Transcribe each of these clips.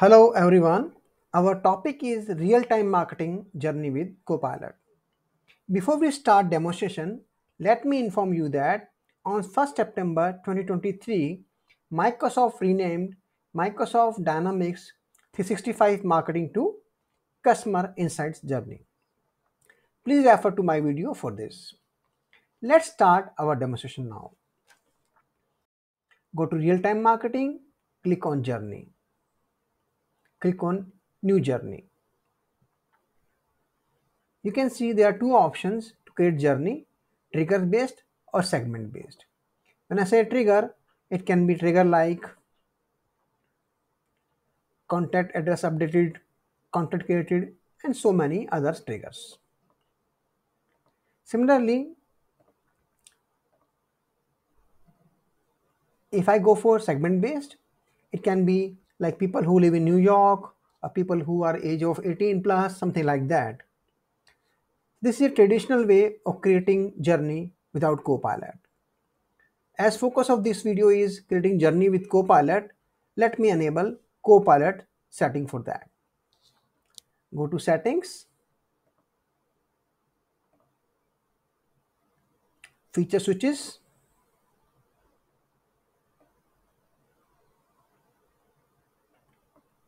Hello everyone. Our topic is real-time marketing journey with Copilot. Before we start demonstration, let me inform you that on 1st September 2023, Microsoft renamed Microsoft Dynamics 365 Marketing to Customer Insights Journey. Please refer to my video for this. Let's start our demonstration now. Go to real-time marketing, click on journey click on new journey. You can see there are two options to create journey, trigger based or segment based. When I say trigger, it can be trigger like contact address updated, contact created and so many other triggers. Similarly, if I go for segment based, it can be like people who live in New York or people who are age of 18 plus, something like that. This is a traditional way of creating journey without Copilot. As focus of this video is creating journey with Copilot, let me enable Copilot setting for that. Go to settings, feature switches,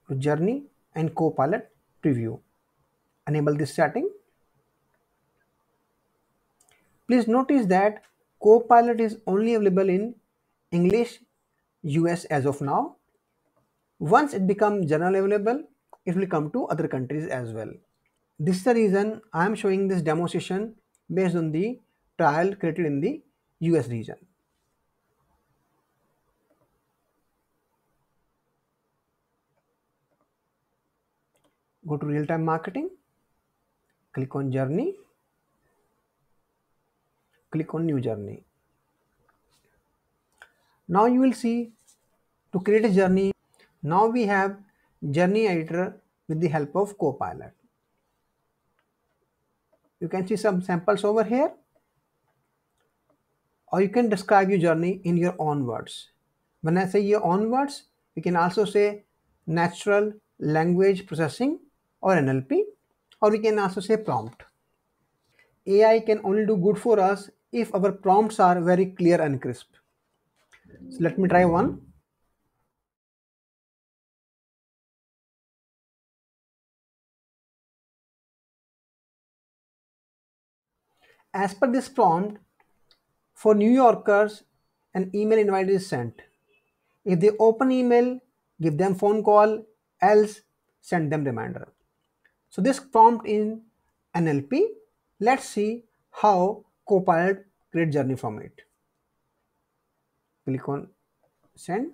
to Journey and Copilot preview. Enable this setting. Please notice that Copilot is only available in English US as of now. Once it becomes general available, it will come to other countries as well. This is the reason I am showing this demonstration based on the trial created in the US region. Go to real-time marketing. Click on journey. Click on new journey. Now you will see to create a journey now we have journey editor with the help of copilot. You can see some samples over here. Or you can describe your journey in your own words. When i say your own words you can also say natural language processing or NLP or we can also say prompt. AI can only do good for us if our prompts are very clear and crisp. So let me try one. As per this prompt, for New Yorkers, an email invite is sent. If they open email, give them phone call, else send them reminder. So this prompt in NLP, let's see how Copilot create journey from it. Click on send.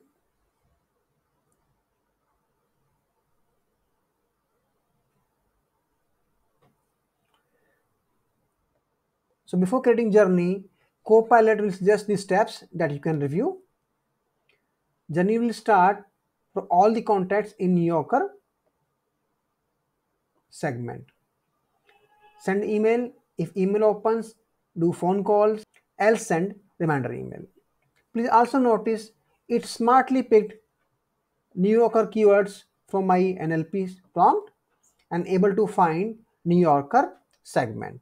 So before creating journey, Copilot will suggest the steps that you can review. Journey will start for all the contacts in New Yorker segment. Send email. If email opens, do phone calls, else send reminder email. Please also notice it smartly picked New Yorker keywords from my NLP prompt and able to find New Yorker segment.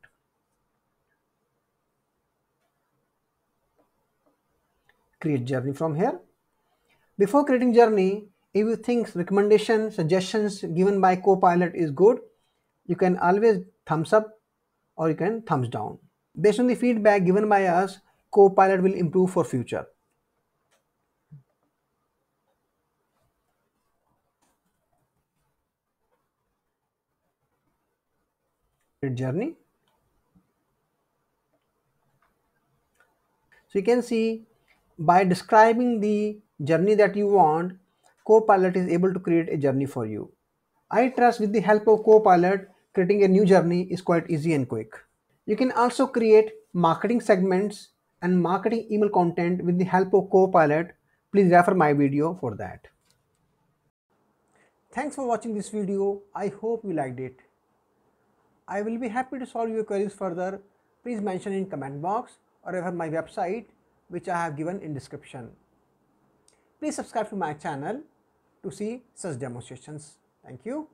Create journey from here. Before creating journey, if you think recommendation suggestions given by Copilot is good, you can always thumbs up or you can thumbs down. Based on the feedback given by us, Copilot will improve for future. journey. So you can see by describing the journey that you want, Copilot is able to create a journey for you. I trust with the help of Copilot, creating a new journey is quite easy and quick. You can also create marketing segments and marketing email content with the help of Copilot. Please refer my video for that. Thanks for watching this video. I hope you liked it. I will be happy to solve your queries further. Please mention in comment box or refer my website which I have given in description. Please subscribe to my channel to see such demonstrations. Thank you.